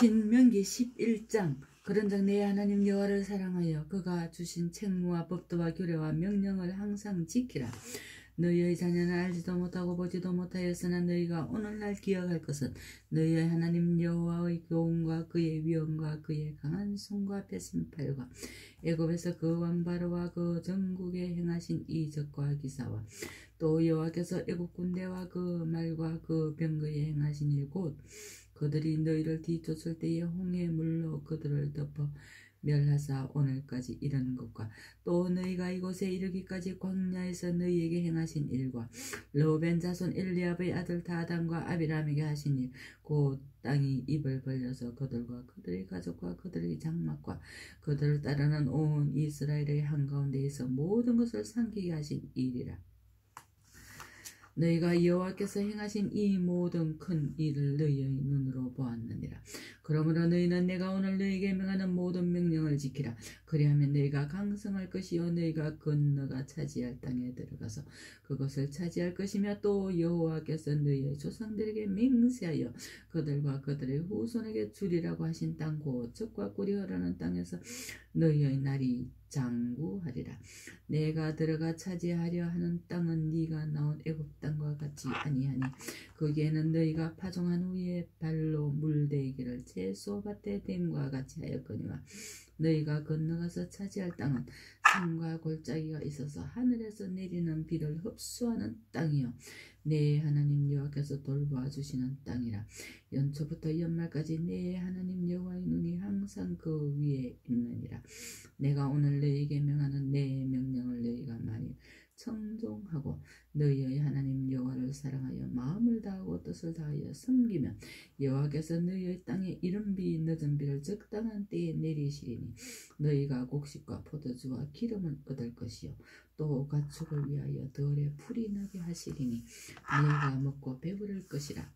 신명기 11장 그런즉 내 하나님 여호와를 사랑하여 그가 주신 책무와 법도와 규례와 명령을 항상 지키라. 너희의 자녀는 알지도 못하고 보지도 못하였으나 너희가 오늘날 기억할 것은 너희의 하나님 여호와의 교훈과 그의 위엄과 그의 강한 손과 배심팔과 애굽에서 그 왕바로와 그 전국에 행하신 이적과 기사와 또 여호와께서 애굽 군대와 그 말과 그 병거에 행하신 일곧 그들이 너희를 뒤쫓을 때에 홍해 물로 그들을 덮어 멸하사 오늘까지 이르는 것과 또 너희가 이곳에 이르기까지 광야에서 너희에게 행하신 일과 로벤 자손 엘리압의 아들 다단과 아비람에게 하신 일 곧 땅이 입을 벌려서 그들과 그들의 가족과 그들의 장막과 그들을 따르는 온 이스라엘의 한가운데에서 모든 것을 삼키게 하신 일이라 너희가 여호와께서 행하신 이 모든 큰 일을 너희의 눈으로 보았느니라. 그러므로 너희는 내가 오늘 너희에게 명하는 모든 명령을 지키라. 그리하면 너희가 강성할 것이요 너희가 건너가 차지할 땅에 들어가서 그것을 차지할 것이며 또 여호와께서 너희의 조상들에게 맹세하여 그들과 그들의 후손에게 주리라고 하신 땅 곧 적과 꿀이 흐르는 땅에서 너희의 날이 장구하리라. 내가 들어가 차지하려 하는 땅은 네가 나온 애굽 땅과 같이 아니하니 거기에는 너희가 파종한 후에 발로 물대기를 채소 밭에 댐과 같이 하였거니와 너희가 건너가서 차지할 땅은 산과 골짜기가 있어서 하늘에서 내리는 비를 흡수하는 땅이요. 내 하나님 여호와께서 돌보아 주시는 땅이라. 연초부터 연말까지 내 하나님 여호와의 눈이 항상 그 위에 있느니라. 내가 오늘 너희에게 명하는 내 명령을 너희가 많이 청종하고 너희의 하나님 여호와를 사랑하여 마음을 다하고 뜻을 다하여 섬기면 여호와께서 너희의 땅에 이른 비 늦은 비를 적당한 때에 내리시리니 너희가 곡식과 포도주와 기름을 얻을 것이요 또 가축을 위하여 덜에 풀이 나게 하시리니 너희가 먹고 배부를 것이라.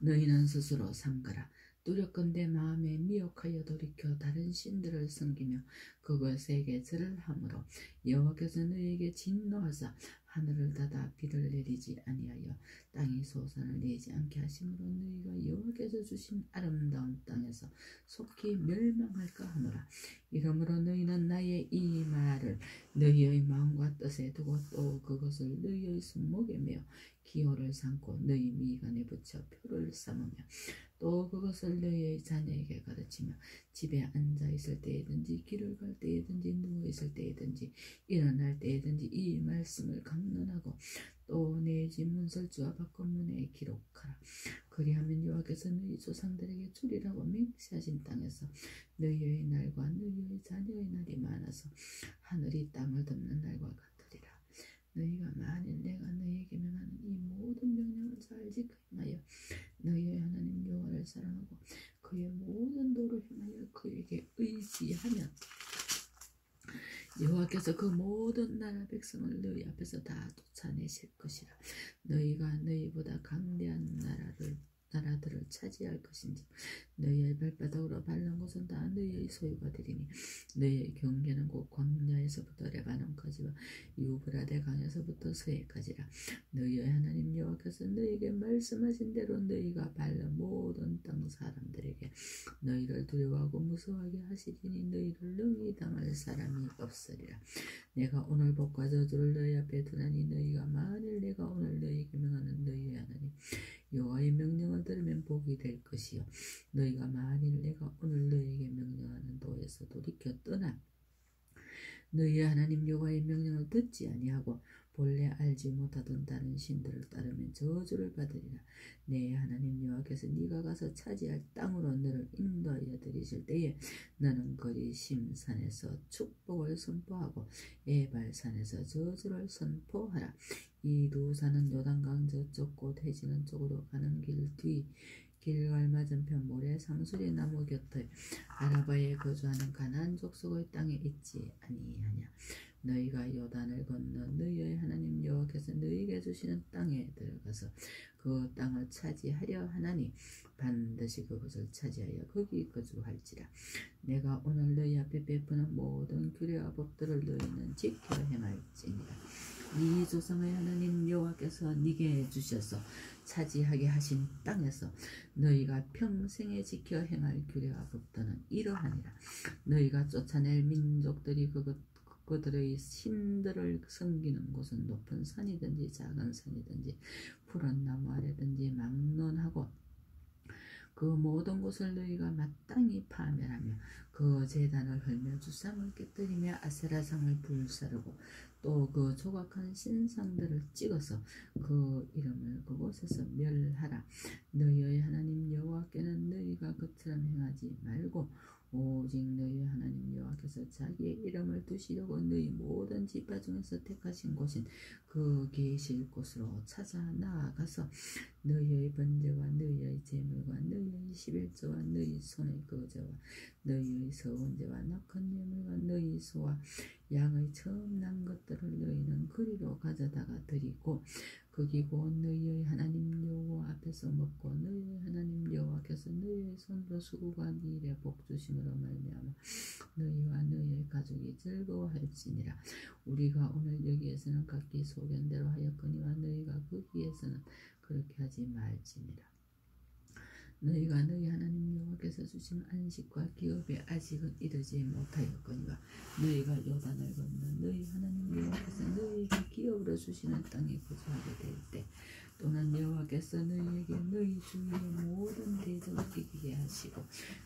너희는 스스로 삼가라 두렵건대 마음에 미혹하여 돌이켜 다른 신들을 섬기며 그것에게 절을 하므로 여호와께서 너희에게 진노하사 하늘을 닫아 비를 내리지 아니하여 땅이 소산을 내지 않게 하심으로 너희가 여호와께서 주신 아름다운 땅에서 속히 멸망할까 하노라. 이러므로 너희는 나의 이 말을 너희의 마음과 뜻에 두고 또 그것을 너희의 손목에 메어 기호를 삼고 너희 미간에 붙여 표를 삼으며 또 그것을 너희의 자녀에게 가르치며 집에 앉아 있을 때에든지 길을 갈 때에든지 누워 있을 때에든지 일어날 때에든지 이 말씀을 강론하고 또 내 집 문설주와 밖문에 기록하라. 그리하면 여호와께서 너희 조상들에게 주리라고 맹세하신 땅에서 너희의 날과 너희의 자녀의 날이 많아서 하늘이 땅을 덮는 날과 같으리라. 너희가 만일 내가 너희에게 명하는 이 모든 명령을 잘 행하여 너희의 하나님 여호와를 사랑하고 그의 모든 도를 행하여 그에게 의지하면 여호와께서 그 모든 나라 백성을 너희 앞에서 다 쫓아내실 것이라. 너희가 너희보다 강대한 나라를 나라들을 차지할 것인지 너희의 발바닥으로 밟는 곳은 다 너희의 소유가 되리니 너희의 경계는 곧 광야에서부터 레바논까지와 유브라데 강에서부터 서해까지라. 너희의 하나님 여호와께서 너희에게 말씀하신 대로 너희가 밟는 모든 땅 사람들에게 너희를 두려워하고 무서워하게 하시리니 너희를 능히 당할 사람이 없으리라. 내가 오늘 복과 저주를 너희 앞에 두나니 너희가 만일 내가 오늘 너희에게 명하는 너희의 하나님 여호와의 복이 될 것이요 너희가 만일 내가 오늘 너희에게 명령하는 도에서 돌이켜 떠나 너희의 하나님 여호와의 명령을 듣지 아니하고 본래 알지 못하던 다른 신들을 따르면 저주를 받으리라. 내 하나님 여호와께서 네가 가서 차지할 땅으로 너를 인도하여 드리실 때에 너는 거리 심 산에서 축복을 선포하고 에발 산에서 저주를 선포하라. 이 두 산은 요단강 저쪽 곳 해지는 쪽으로 가는 길 뒤 길갈 맞은편 모래 상수리 나무 곁에 아라바에 거주하는 가나안 족속의 땅에 있지 아니하냐. 너희가 요단을 건너 너희의 하나님 여호와께서 너희에게 주시는 땅에 들어가서 그 땅을 차지하려 하나니 반드시 그것을 차지하여 거기 거주할지라 내가 오늘 너희 앞에 베푸는 모든 규례와 법들을 너희는 지켜 행할지니라 네 조상의 하나님 여호와께서 네게 주셔서 차지하게 하신 땅에서 너희가 평생에 지켜 행할 규례와 법도는 이러하니라. 너희가 쫓아낼 민족들이 그것 그들의 신들을 섬기는 곳은 높은 산이든지 작은 산이든지 푸른 나무 아래든지 막론하고 그 모든 곳을 너희가 마땅히 파멸하며 그 재단을 헐며 주상을 깨뜨리며 아세라상을 불사르고 또 그 조각한 신상들을 찍어서 그 이름을 그곳에서 멸하라. 너희의 하나님 여호와께는 너희가 그처럼 행하지 말고 오직 너희 하나님 여호와께서 자기의 이름을 두시려고 너희 모든 지파 중에서 택하신 곳인 그 계실 곳으로 찾아 나아가서 너희의 번제와 너희의 제물과 너희의 십일조와 너희 손의 거제와 너희의 서원제와 낙한 예물과 너희 소와 양의 처음 난 것들을 너희는 그리로 가져다가 드리고 거기 곧 너희의 하나님 여호와 앞에서 먹고 너희의 하나님 여호와께서 너희의 손으로 수고한 일에 복 주심으로 말미암아 너희와 너희의 가족이 즐거워할지니라. 우리가 오늘 여기에서는 각기 소견대로 하였거니와 너희가 거기에서는 그렇게 하지 말지니라 너희가 너희 하나님 여호와께서 주신 안식과 기업에 아직은 이르지 못하였거니와 너희가 요단을 건너 너희 하나님 여호와께서 너희에게 기업으로 주시는 땅에 거주하게 될 때 또는 여호와께서 너희에게 너희 주위의 모든 대적을 이기게 하시고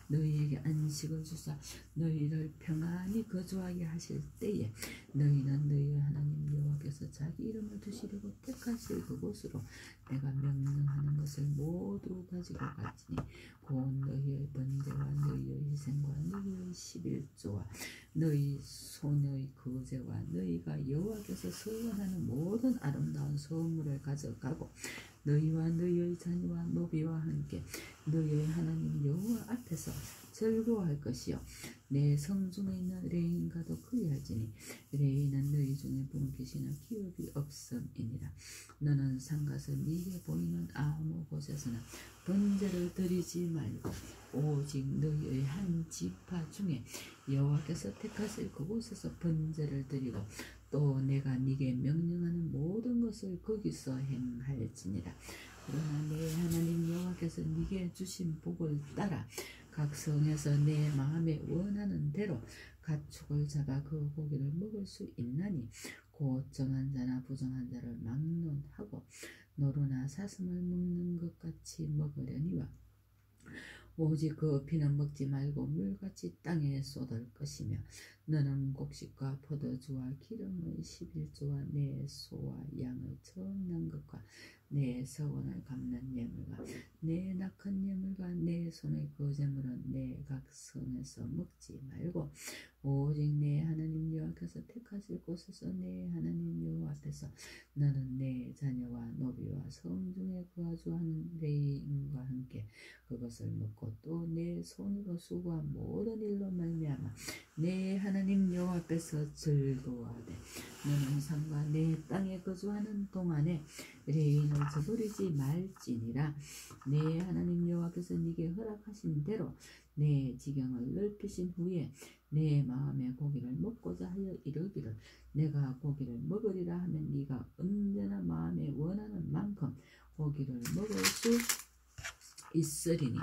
너희에게 안식을 주사 너희를 평안히 거주하게 하실 때에 너희는 너희 하나님 여호와께서 자기 이름을 두시려고 택하실 그곳으로 내가 명령하는 것을 모두 가지고 갔으니 곧 너희의 번제와 너희의 희생과 너희의 십일조와 너희 손의 거제와 너희가 여호와께 서원하는 모든 아름다운 서원물을 가져가고 너희와 너희의 자녀와 노비와 함께 너희의 하나님 여호와 앞에서 즐거워할 것이요. 네 성중에 있는 레위인과도 그리할지니 레위인은 너희 중에 분깃이나 기업이 없음이니라. 너는 삼가서 네게 보이는 아무 곳에서나 번제를 드리지 말고 오직 너희의 한 지파 중에 여호와께서 택하실 그곳에서 번제를 드리고 또 내가 네게 명령하는 모든 것을 거기서 행할지니라. 그러나 내 하나님 여호와께서 네게 주신 복을 따라 각 성에서 내 마음에 원하는 대로 가축을 잡아 그 고기를 먹을 수 있나니 곧 정한 자나 부정한 자를 막론하고 노루나 사슴을 먹는 것 같이 먹으려니와 오직 그 피는 먹지 말고 물같이 땅에 쏟을 것이며 너는 곡식과 포도주와 기름의 십일조와 내 소와 양의 처음 난 것과 내 서원을 갚는 예물과 내 낙한 예물과 내 손의 거제물은 내 각 성에서 먹지 말고 오직 내 하나님 여호와께서 택하실 곳에서 내 하나님 여호와 앞에서 너는 네 자녀와 노비와 성 중에 거주하는 레위인과 함께 그것을 먹고 또 네 손으로 수고한 모든 일로 말미암아 네 하나님 여호와 앞에서 즐거워하되 너는 삼가 네 땅에 거주하는 동안에 레위인을 저버리지 말지니라. 네 하나님 여호와께서 네게 허락하신 대로 네 지경을 넓히신 후에 네 마음에 고기를 먹고자 하여 이르기를 내가 고기를 먹으리라 하면 네가 언제나 마음에 원하는 만큼 고기를 먹을 수 있으리니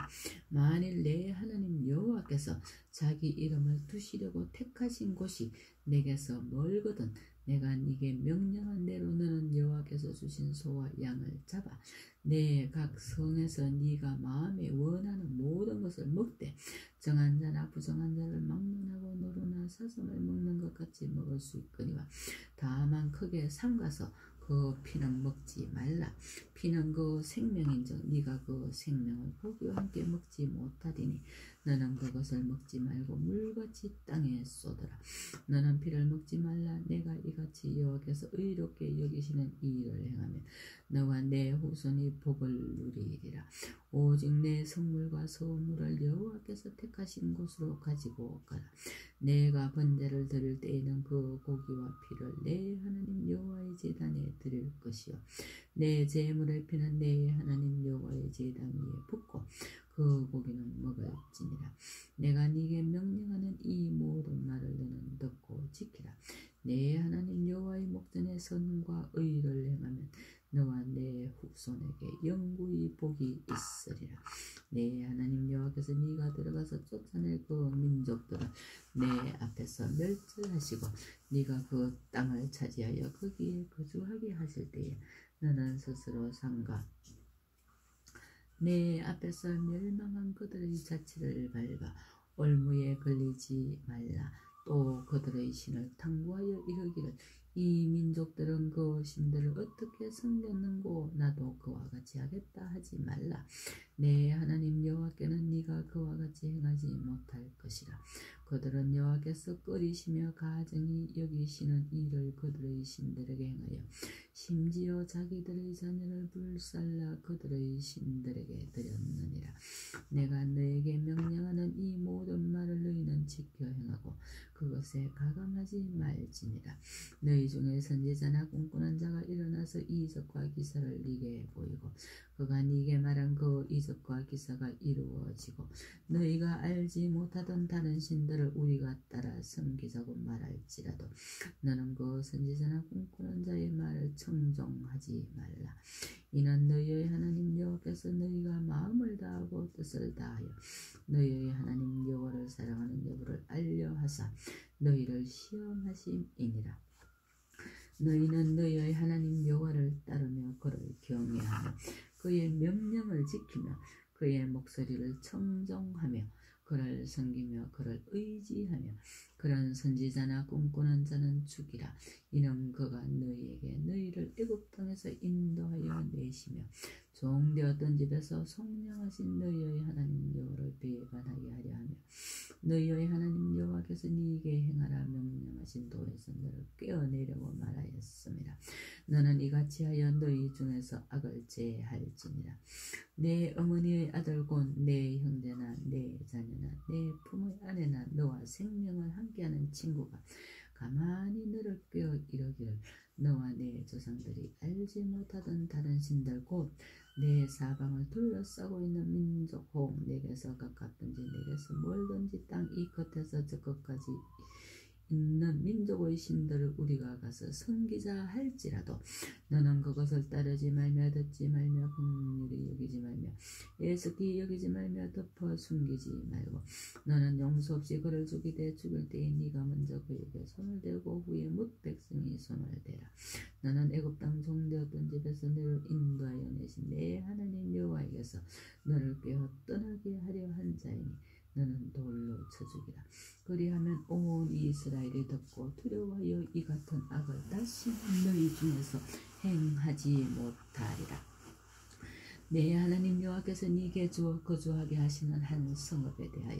만일 내 하나님 여호와께서 자기 이름을 두시려고 택하신 곳이 내게서 멀거든 내가 네게 명령한 대로 너는 여호와께서 주신 소와 양을 잡아 내 각 성에서 네가 마음에 원하는 모든 것을 먹되 정한 자나 부정한 자를 막론하고 노루나 사슴을 먹는 것 같이 먹을 수 있거니와 다만 크게 삼가서 그 피는 먹지 말라. 피는 그 생명인즉 네가 그 생명을 고기와 함께 먹지 못하리니 너는 그것을 먹지 말고 물같이 땅에 쏟아라. 너는 피를 먹지 말라. 내가 이같이 여호와께서 의롭게 여기시는 이 일을 행하면 너와 내 후손이 복을 누리리라. 오직 내 성물과 소물을 여호와께서 택하신 곳으로 가지고 가라. 내가 번제를 드릴 때에는 그 고기와 피를 내 하나님 여호와의 제단에 드릴 것이요. 내 제물의 피는 내 하나님 여호와의 제단 위에 붓고 그 고기는 먹을지니라. 내가 네게 명령하는 이 모든 말을 너는 듣고 지키라. 내 하나님 여호와의 목전에 선과 의를 행하면 너와 내 후손에게 영구히 복이 있으리라. 내 하나님 여호와께서 네가 들어가서 쫓아낼 그 민족들을 내 앞에서 멸절하시고 네가 그 땅을 차지하여 거기에 거주하게 하실 때에 너는 스스로 상가 내 앞에서 멸망한 그들의 자취를 밟아 올무에 걸리지 말라. 또 그들의 신을 탐구하여 이르기를 이 민족들은 그 신들을 어떻게 섬겼는고 나도 그와 같이 하겠다 하지 말라. 내 하나님 여호와께는 네가 그와 같이 행하지 못할 것이라. 그들은 여호와께서 끓이시며 가정이 여기시는 일을 그들의 신들에게 행하여 심지어 자기들의 자녀를 불살라 그들의 신들에게 드렸느니라. 내가 너에게 명령하는 이 모든 말을 너희는 지켜 행 하고 그것에 가감하지 말지니라. 너희 중에 선지자나 꿈꾸는 자가 일어나서 이적과 기사를 네게 보이고 그가 네게 말한 그 이적과 기사가 이루어지고 너희가 알지 못하던 다른 신들을 우리가 따라 섬기자고 말할지라도 너는 그 선지자나 꿈꾸는 자의 말을 청종하지 말라. 이는 너희의 하나님 여호와께서 너희가 마음을 다하고 뜻을 다하여 너희의 하나님 여호와를 사랑하는 여부를 알려 하사 너희를 시험하심이니라. 너희는 너희의 하나님 여호와를 따르며 그를 경외하며 그의 명령을 지키며 그의 목소리를 청정하며 그를 섬기며 그를 의지하며 그런 선지자나 꿈꾸는 자는 죽이라 이는 그가 너희에게 너희를 애굽 땅에서 인도하여 내시며 종되었던 집에서 성령하신 너희의 하나님 여호를 배반하게 하려 하며 너희의 하나님 여호와께서 네게 행하라 명령하신 도에서 너를 꿰어내려고 말하였습니다. 너는 이같이 하여 너희 중에서 악을 제할지니라. 내 어머니의 아들 곧 내 형제나 내 자녀나 내 부모의 아내나 너와 생명을 함께하는 친구가 가만히 너를 꿰어 이르기를 너와 내 조상들이 알지 못하던 다른 신들 곧 내 사방을 둘러싸고 있는 민족 혹 내게서 가깝든지 내게서 멀든지 땅 이 끝에서 저 끝까지 있는 민족의 신들을 우리가 가서 섬기자 할지라도 너는 그것을 따르지 말며 듣지 말며 긍휼히 여기지 말며 애석히 여기지 말며 덮어 숨기지 말고 너는 용서 없이 그를 죽이되 죽일 때에 네가 먼저 그에게 손을 대고 후에 뭇 백성이 손을 대라. 너는 땅 종되었던 집에서 너를 인도하여 내신 내 하나님 여호와에게서 너를 꿰어 떠나게 하려 한 자이니 너는 돌로 쳐 죽이라. 그리하면 온 이스라엘이 듣고 두려워하여 이 같은 악을 다시 너희 중에서 행하지 못하리라. 내 하나님 여호와께서 네게 주어 거주하게 하시는 한 성읍에 대하여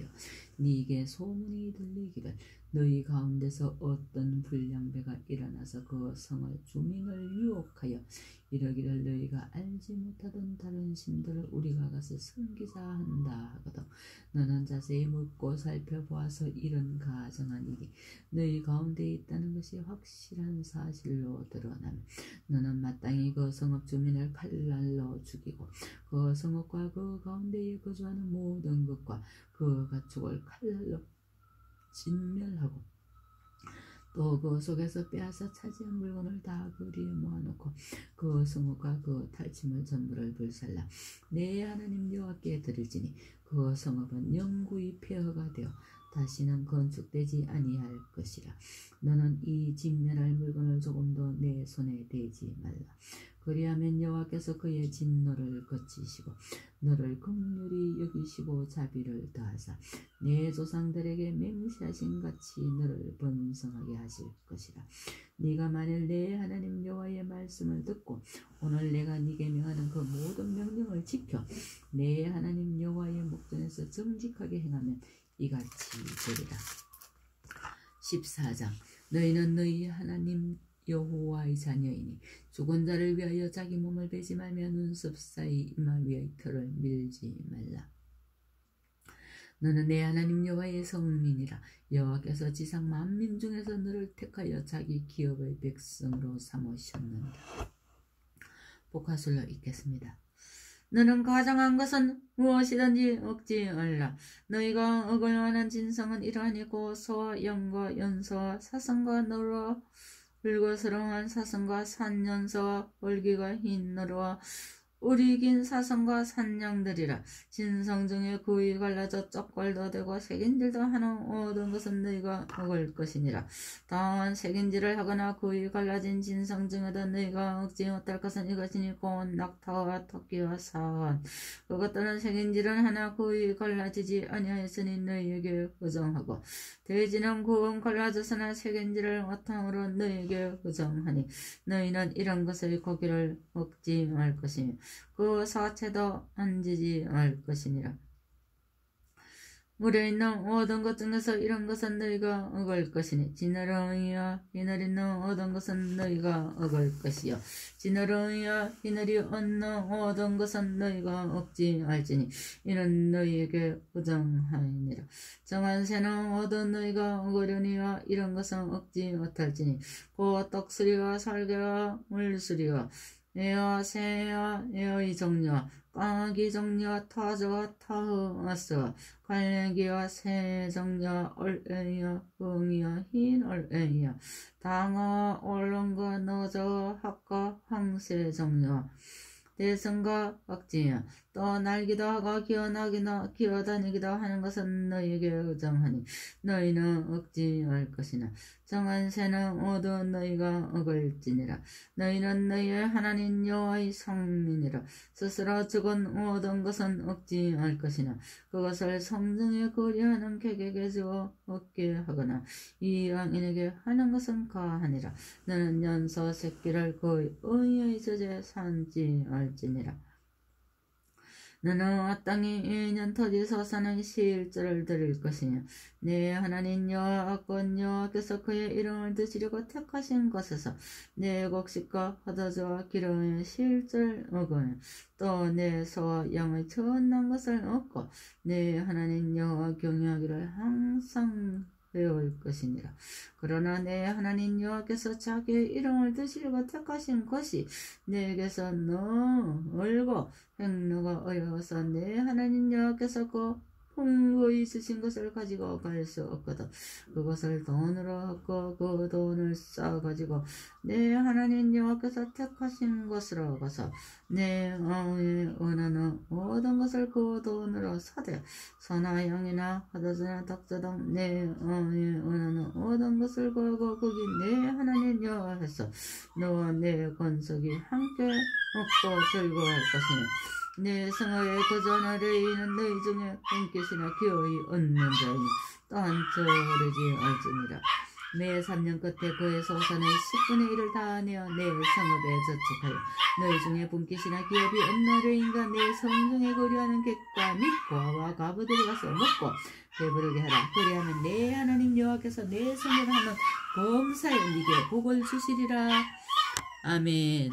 네게 소문이 들리기를 너희 가운데서 어떤 불량배가 일어나서 그 성을 주민을 유혹하여 이러기를 너희가 알지 못하던 다른 신들을 우리가 가서 섬기자 한다 하거든. 너는 자세히 묻고 살펴보아서 이런 가정한 일이 너희 가운데 있다는 것이 확실한 사실로 드러나면 너는 마땅히 그 성읍 주민을 칼날로 죽이고 그 성읍과 그 가운데에 거주하는 모든 것과 그 가축을 칼날로 진멸하고 또 그 속에서 빼앗아 차지한 물건을 다 그리에 모아놓고 그 성읍과 그 탈취물 전부를 불살라. 내 하나님 여호와께 드릴지니 그 성읍은 영구히 폐허가 되어 다시는 건축되지 아니할 것이라. 너는 이 진멸할 물건을 조금도 내 손에 대지 말라 그리하면 여호와께서 그의 진노를 거치시고 너를 긍휼히 여기시고 자비를 더하사 내 조상들에게 맹세하신 같이 너를 번성하게 하실 것이라. 네가 만일 내 하나님 여호와의 말씀을 듣고 오늘 내가 네게 명하는 그 모든 명령을 지켜 내 하나님 여호와의 목전에서 정직하게 행하면 이같이 되리라. 14장 너희는 너희 하나님 여호와의 자녀이니 죽은 자를 위하여 자기 몸을 베지 말며 눈썹 사이 이마 위의 털을 밀지 말라. 너는 내 하나님 여호와의 성민이라 여호와께서 지상 만민 중에서 너를 택하여 자기 기업의 백성으로 삼으셨는다. 복화술로 읽겠습니다. 너는 가정한 것은 무엇이든지 억지 말라. 너희가 억울만한 진성은 이러하니고 소와 영과 연소와 사성과 너로 불거스러운 사성과 산연소와 올기가 흰 너로와 우리 긴 사성과 산양들이라 진성 중에 구이 갈라져 쩍벌도 되고 색인질도 하는 모든 것은 너희가 먹을 것이니라. 다만 색인질을 하거나 구이 갈라진 진성 중에도 너희가 먹지 못할 것은 이것이니 곧 낙타와 토끼와 사원 그것들은 색인질은 하나 구이 갈라지지 아니하였으니 너희에게 부정하고 돼지는 구원 갈라져서나 색인질을 바탕으로 너희에게 부정하니 너희는 이런 것의 고기를 먹지 말 것이며 그 사체도 앉지 말 것이니라. 물에 있는 모든 것 중에서 이런 것은 너희가 얻을 것이니 지느러미와 비늘 있는 모든 것은 너희가 얻을 것이요 지느러미와 비늘이 얻는 모든 것은 너희가 얻지 말지니 이는 너희에게 부정하니라 정한 새는 모든 너희가 얻으려니와 이런 것은 얻지 못할지니 곧 떡수리와 살개와 물수리와 에어 세어 에어 이정녀 깡기 정녀 타저와 타흐마스 관련기와 세정녀 얼에이어 응이어 흰 얼에이어 당어 얼렁과 너저 학과 황세정녀. 대성과 박지야 또 날기도 하고 기어나기나 기어다니기도 하는 것은 너희에게 의정하니 너희는 억지 할 것이나 정한 새는 모두 너희가 억을지니라. 너희는 너희의 하나님 여호와의 성민이라. 스스로 죽은 모든 것은 억지 할 것이나 그것을 성중에 거리하는 객에게 주어 얻게 하거나 이 왕인에게 하는 것은 가하니라. 너는 연소 새끼를 그 의의 저제 산지 알지니라 너는 땅이 2년 터지서 사는 시일절을 드릴 것이며 내 하나님 여호와권 여호와께서 그의 이름을 드시려고 택하신 곳에서 내 곡식과 포도주와 기름의 시일절 먹으며 또내 소와 양의 천난 것을 얻고 내 하나님 여호와 경외하기를 항상 배울 것이니라. 그러나 내 하나님 여호와께서 자기의 이름을 드시려고 택하신 것이 내게서 너무 멀고 행로가 어려워서 내 하나님 여호와께서 그 풍부히 있으신 것을 가지고 갈 수 없거든. 그것을 돈으로 얻고 그 돈을 쌓아가지고 내 하나님 여호와께서 택하신 것으로 가서 내 마음에 원하는 모든 것을 그 돈으로 사되 소나 양이나 하다스나 닭자 등내 마음에 원하는 모든 것을 걸고 거기 내 하나님 여호와께서 너와 내 권속이 함께 먹고 즐거워할 것이니 내 거저 나를 이는 너희 중에 본께시나 기어이 얻는 자이니 또한 저르지 알지니라. 매 3년 끝에 그의 소산의 10분의 1을 다 내어 내 성읍에 저축하여 너희 중에 본께시나 기업이 없나를 인가 내 성중에 거류하는 객과 및 고아와 가부들이 가서 먹고 배부르게 하라. 그리하면 내 하나님 여호와께서 내 성을 하는 범사에 네게 복을 주시리라. 아멘.